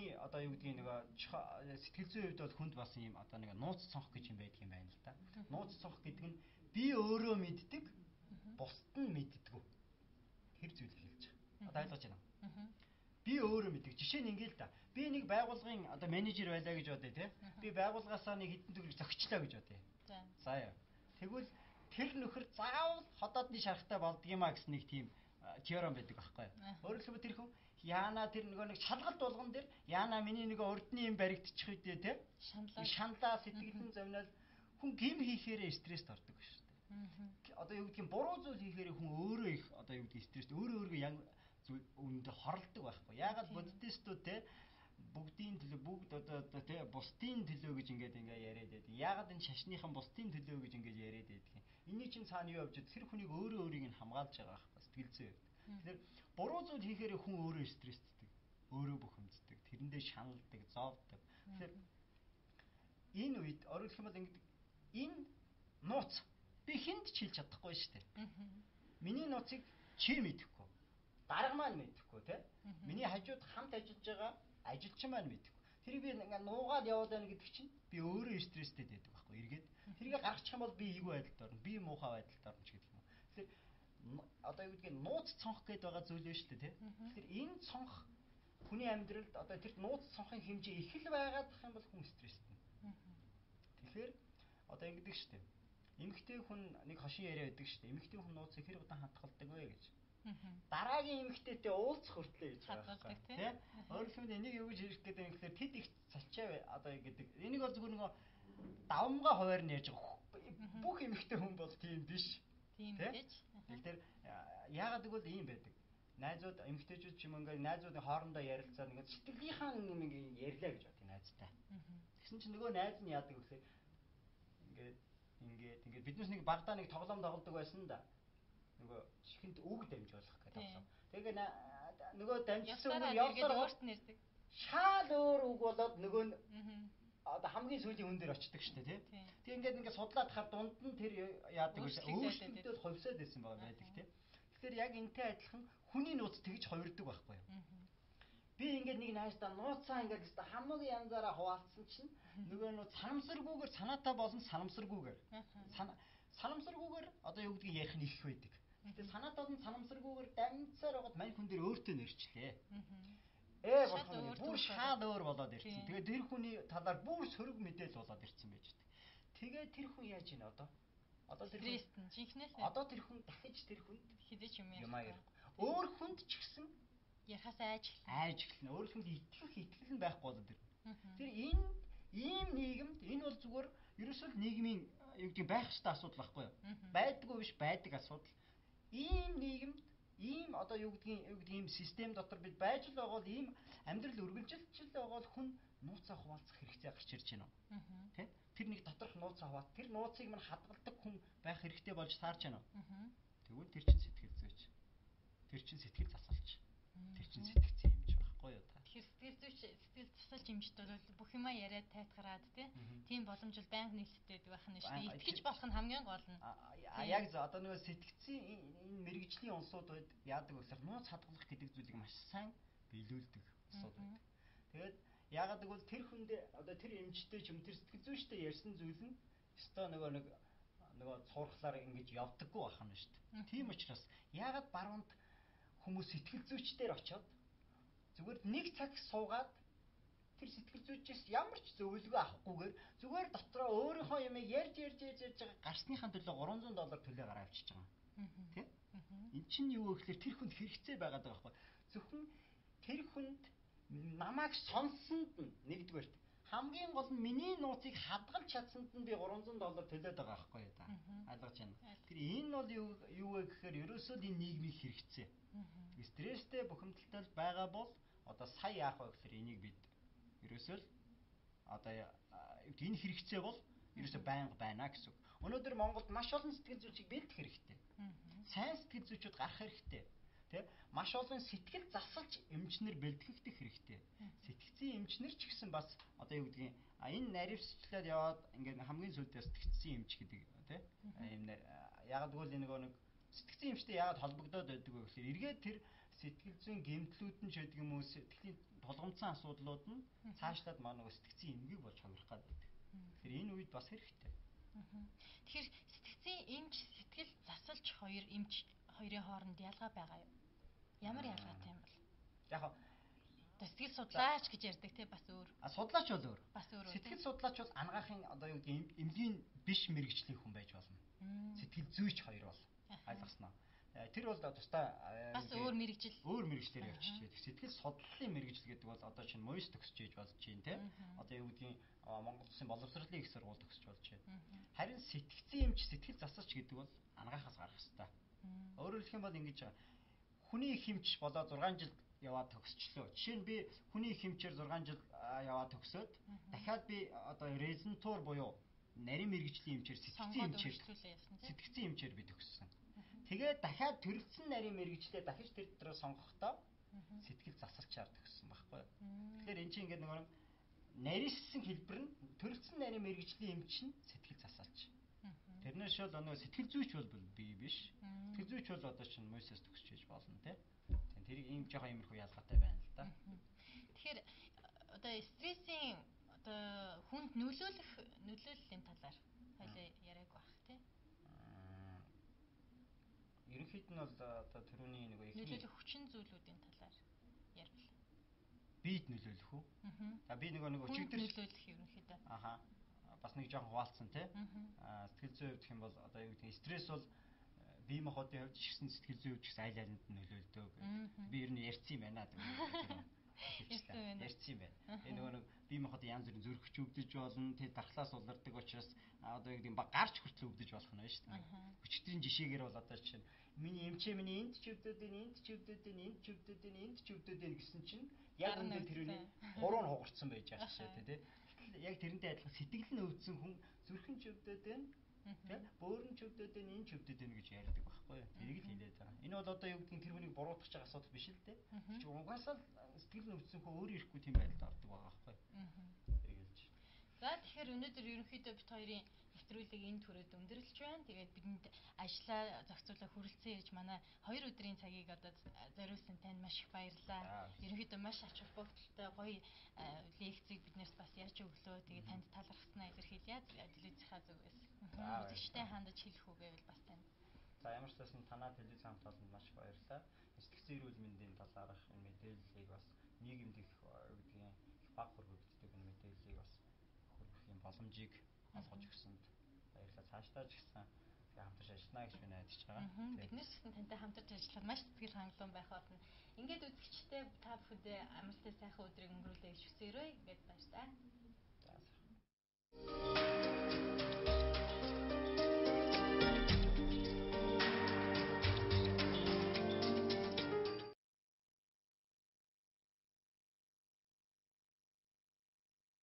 Миний одоо юу гэдгийг нөгөө сэтгэл зүйн хувьд бол хүнд бас юм одоо нэг нууц цонх гэж юм байдаг юм байна л да. Нууц цонх гэдэг нь би өөрөө мэддэг, бусд нь мэддэггүй. Тэр зүйл хэлж байгаа. Одоо ойлгож байна уу? Би өөрөө мэддэг. Жишээ нь ингээл да. Би нэг байгууллагын одоо менежер байлаа гэж бодъё те. Би байгууллагаасаа нэг хэдэн төгрөг зөгчлөө гэж бодъё. За. За яа. Тэгвэл тэр нөхөр заавал ходоодны шарахтай болдгиймаа гэсэн нэг тийм теорем байдаг байхгүй. Өөрөөр хэлбэл тэр хүн яана тэр нөгөө нэг шалгалт болгон дээр яана миний нөгөө урдны юм баригдчих үедээ те шаналаа сэтгэлэн зовнол хүн гим хийхээрээ стресст ордог шүү дээ. Одоо юу гэдгийг буруу зүйл хийхээр хүн өөрөө их одоо юу гэдгийг стресст өөрөө өөргөө яг зүйл үүндээ хорлдог байхгүй. Яагаад буддистууд те бүгдийн төлөө бүгд одоо одоо тий бусдын төлөө гэж ингээд ингээ яриад байдаг. Яагаад энэ шашныхан бусдын төлөө гэж ингээд яриад байдаг юм. Эний чинь цаана юу явж тэр хүнийг өөрөө өөрийг нь хамгаалж байгаа байхгүй сэтгэл зүй. Тэгэхээр буруу зүйл хийхээр хүн өөрөө стресстэй. Өөрөө бухимддаг. Тэрэндээ шаналдаг, зовдог. Тэгэхээр энэ үед оролцох юм бол ингээд энэ нууц би хүнд ч хэлж чадахгүй шүү дээ. Миний нууцыг чи мэдэхгүй. Дарга маань мэдэхгүй тий. Миний хажууд хамт ажиллаж байгаа ажилчин маань мэдгүй. Тэрийг би ингээ нуугаад яваад байна гэдэг чинь би өөрөө стресстэй байдаг байхгүй эргээд тэрийг гаргачих юм бол би эйгүү байдалд орно. Би муухай байдалд орно ч гэдэг юм. Тэгэхээр одоо юу гэдгийг нууц цонх гэдээ байгаа зүйл шүү дээ тий. Тэгэхээр энэ цонх хүний амьдралд одоо тэр нууц цонхын хэмжээ их л байгаад тах юм бол хүн стресстэй. Тэгэхээр одоо ингэдэг шүү дээ. Эмэгтэй хүн нэг хошин яриа байдаг шүү дээ. Эмэгтэй хүн нууцыг хэр удаан хатгалдаг вэ гэж дараагийн эмэгтэйтэй уулзах хүртлээ гэж юм тийм. Өөрөөр хэлбэл энийг юу гэж хэлэх гэдэг юм гэхээр тэд их цалчаа одоо гэдэг. Энийг бол зүгээр нөгөө давмгаа хуваар нь яаж бүх эмэгтэй хүн бол тийм биш. Тийм гэж. Тэгэхээр яагаад гэвэл ийм байдаг. Найзууд эмэгтэйчүүд ч юм ингээд найзуудын хоорондоо ярилцаад ингээд сэтгэлийнхаа юм ингээд ярьлаа гэж бодъё найзтай. Тэгсэн чинь нөгөө найз нь яадаг вэ гэхээр ингээд ингээд ингээд биднээс нэг багтаа нэг тоглоом тоглодог байсан да нөгөө чихэнд үг дамжуулах гэдэг байна. Тэгээ нөгөө дамжсан үг явсаар өөрт нь ирдэг. Шаал өөр үг болоод нөгөө нь одоо хамгийн сүүлийн хүн дээр очдөг шүү дээ тий. Тэг ингээд ингээд судлаад хахад дунд нь тэр яадаг вэ? Өөрчлөлтөд хувьсаад байсан байгаа байдаг тий. Тэгэхээр яг энтэй адилхан хүний нууц тэгж хувирдаг байхгүй юу? Би ингээд нэг найстаа нууцаа ингээд хамаг янзаараа хуваалцсан чинь нөгөө нуу санамсаргүйгээр санаатай болон санамсаргүйгээр санамсаргүйгээр одоо юу гэдгийг ярих нь их байдаг. Гэтэ санаад болон санамсаргүйгээр дамжсаар байгаад мань хүн дээр өөртөө нэрчлээ. Ээ болох бүр шал өөр болоод ирсэн. Тэгээ тэр хүний талаар бүр сөрөг мэдээлэл болоод ирсэн байж дээ. Тэгээ тэр хүн яаж ийн одоо? Одоо тэр нь жинхнээс одоо тэр хүн дахиж тэр хүнд хизээч юм яа. Өөр хүнд ч гэсэн ярахаас айж айж эхэлнэ. Өөр хүнд итгэх итгэл нь байхгүй болоод ирнэ. Тэр энэ ийм нийгэмд энэ бол зүгээр ерөөсөө нийгмийн юу гэдэг байх ёстой асуудал байхгүй юу? Байдгүй биш байдаг асуудал ийм нийгэмд ийм одоо юу гэдгийг юу гэдэг ийм систем дотор бид байж л байгаа бол ийм амьдрал үргэлжилжил байгаа бол хүн нууцаа хуваалцах хэрэгтэй гарч ирж байна уу? Тэ? Тэр нэг доторх нууцаа хуваалт. Тэр нууцыг мань хадгалдаг хүн байх хэрэгтэй болж таарч байна уу? Тэгвэл тэр чин сэтгэл зүйч. Тэр чин сэтгэл засалч. Тэр чин сэтгцэн юмж байхгүй юу та. Тэгэхээр сэтгэл зүйч сэтгэл засалж юмжт бол бүх юмаа яриад тайтгараад тийм боломж бол байнга нийлдэхэд байх нь шүү дээ. Итгэж болох нь хамгийн гол нь. А яг за одоо нөгөө сэтгцэн энэ мэрэгжлийн үед яадаг вэ гэхээр нууц хадгалах гэдэг зүйлийг маш сайн биелүүлдэг онцлог байдаг. Тэгээд яагаад гэвэл тэр хүнд одоо тэр эмчтэй ч юм тэр сэтгэл зүйчтэй ярьсан зүйл нь өстой нөгөө нэг нөгөө цуурхлаар ингэж явдаггүй байх нь шүү дээ. Тийм учраас яагаад баруунд хүмүүс сэтгэл зүйчдэр очиод зүгээр нэг цаг суугаад тэр сэтгэл зүйчээс ямар ч зөвлөгөө авахгүйгээр зүгээр дотроо өөрийнхөө юм ярьж ярьж ярьж байгаа гарсныхаа төлөө 300 доллар төлөө гараа авчиж байгаа. Тэ? Эн чинь юу вэ гэхээр тэр хүнд хэрэгцээ байгаад байгаа байхгүй. Зөвхөн тэр хүнд намайг сонссонд нь нэгдүгээрт хамгийн гол нь миний нууцыг хадгалж чадсанд нь би 300 доллар төлөөд байгаа байхгүй юу та. Ойлгож байна. Тэр энэ бол юу вэ гэхээр ерөөсөө энэ нийгмийн хэрэгцээ. Стресстэй бухимдалтай байгаа бол одоо сая яах вэ гэхээр энийг бид ерөөсөө л одоо энэ хэрэгцээ бол ерөөсөө байнга байна гэсэн. Өнөөдөр Монголд маш олон сэтгэл зүйчийг бэлдэх хэрэгтэй. Сайн сэтгэл зүйчүүд гарах хэрэгтэй Тэ маш олон сэтгэл засалж эмчнэр бэлтгэгдэх хэрэгтэй. Сэтгцийн эмчнэр ч гэсэн бас одоо юу гэдгийг энэ наривчлаад яваад ингээд хамгийн сүүлдээ сэтгцийн эмч гэдэг тэ юм ягаад гэвэл нөгөө нэг сэтгцийн эмчтэй ягаад холбогдоод байдаг вэ гэхээр эргээд тэр сэтгэл зүйн гэмтлүүд нь ч гэдэг юм уу сэтгэлийн тулгымцсан асуудлууд нь цаашлаад маа нөгөө сэтгцийн эмгэг болж хувирах гад байдаг. Тэгэхээр энэ үед бас хэрэгтэй. Тэгэхээр сэтгцийн эмч сэтгэл засалж хоёр эмч хоёрын хооронд ялгаа байгаа юу? Ямар ялгаатай юм бол? Яг сэтгэл судлаач гэж ярьдаг те бас өөр. А судлаач бол өөр. Бас өөр. Сэтгэл судлаач бол анагаахын одоо юу гэдэг эмгийн биш мэрэгжлийн хүн байж болно. Сэтгэл зүйч хоёр бол ойлгосноо. Тэр бол тусдаа э, бас өөр мэрэгжил өөр мэрэгчлэр явчих чийдэг. Сэтгэл судлалын мэрэгжил гэдэг бол одоо чинь моёс төгсөж ээж болж чинь те. Одоо юу гэдгийг Монгол Улсын боловсролын их сургууль төгсөж болж байна. Харин сэтгцэн эмч сэтгэл засалч гэдэг бол анагаахаас гарах хэвээр. Өөрөөр хэлэх юм бол ингэж хүний хэмч болоо 6 жил яваад төгсчлөө. Жишээ нь би хүний хэмчээр 6 жил яваад төгсөөд дахиад би одоо резентур буюу нарийн мэрэгжлийн эмчээр сэтгцэн эмчээр сэтгцэн эмчээр би төгссөн. Тэгээд дахиад төрөлцсөн нарийн мэрэгчлээ дахиж тэр дотроо сонгохдоо сэтгэл засалчаар төгссөн байхгүй. Тэгэхээр эн чинь ингээд нэг нарийнсэн хэлбэр нь төрөлцсөн нарийн мэрэгжлийн эмч нь сэтгэл засалч. Тэрнээс шөл өнөө сэтгэл зүйч бол би биш. Сэтгэл зүйч бол одоо чинь Мойсес төгсөж ээж болно те. Тэрийг ийм жоохон иймэрхүү ялгаатай байна л да. Тэгэхээр одоо стрессийн одоо хүнд нөлөөлөх нөлөөллийн талаар хоёлаа яриаг баг тий ерөнхийд нь бол одоо түрүүний нэг их нөлөөлөх хүчин зүйлүүдийн талаар ярил. Бид нөлөөлөх үү? Аа. Би нөгөө нэг өчигдөр нөлөөлөх ерөнхийдөө. Аха. Бас нэг жоохон хуваалцсан тий. Аа сэтгэл зүйн хувьд хэм бол одоо юу гэдэг стресс бол бие махбодын хувьд ч гэсэн сэтгэл зүйн ч гэсэн айл айланд нөлөөлдөг. Би ер нь ярьсан юм байна ярьсан юм байна. Тэгээ нөгөө нэг бие махбод янз бүрийн зөрөгч өвдөж болно. Тэгээ дархлаас улардаг учраас одоо юу гэдэг нь гарч хүртэл өвдөж болох нь шүү дээ. Өчтөрийн жишээгээр бол одоо жишээ нь миний эмчээ миний энд ч өвдөд байна, энд ч өвдөд байна, энд ч өвдөд байна, энд ч өвдөд байна гэсэн чинь яг үнэн тэрүүний хуруу нь хугарцсан байж байгаа шээ тий. Яг тэрнтэй адилхан сэтгэл нь өвдсөн хүн зүрхэн ч өвдөд байна, тий. Бөөрн ч өвдөд байна, энэ ч өвдөд байна гэж ярьдаг байхгүй юу? Тэрийг л хэлээд байгаа. Энэ бол одоо юу гэдгийг тэр хүнийг буруутгах чаг асуудал биш л дээ. Чи угаасаа сэтгэл нь өвдсөн хүн өөрөө ирэхгүй тийм байдалд ордог байгаа байхгүй юу? Тэрийг хэлж. За тэгэхээр өнөөдөр ерөнхийдөө бит хоёрын нэвтрүүлгийг энэ төрөд өндөрлөж байна. Тэгээд бидэнд ажлаа зохицуулах хүрэлцэн ирж манай хоёр өдрийн цагийг одоо зориулсан танд маш их баярлалаа. Ерөнхийдөө маш ач холбогдолтой гоё лекцийг биднээс бас ярьж өглөө. Тэгээд танд талархснаа илэрхийлье. Телевизийнхаа зүгээс. Үзэгчтэй хандаж хэлэх үг гэвэл бас танд. За ямар ч байсан танаа телевиз хамт олонд маш их баярлалаа. Сэтгцэн эрүүл мэндийн талаарх энэ мэдээллийг бас нийгэмд их гэдгийг их баг хөргөгддөг энэ мэдээллийг бас хөргөх юм боломжийг олгож өгсөнд баярлалаа. Цаашдаа ч гэсэн тэгээ хамтарч ажиллана гэж би найдаж байгаа. Биднээс гэсэн тантай хамтарч ажиллахад маш сэтгэл хангалуун байх болно. Ингээд үзэгчтэй та бүхэндээ амралтай сайхан өдрийг өнгөрүүлээ гэж хүсээрэй. Ингээд баяр та. За.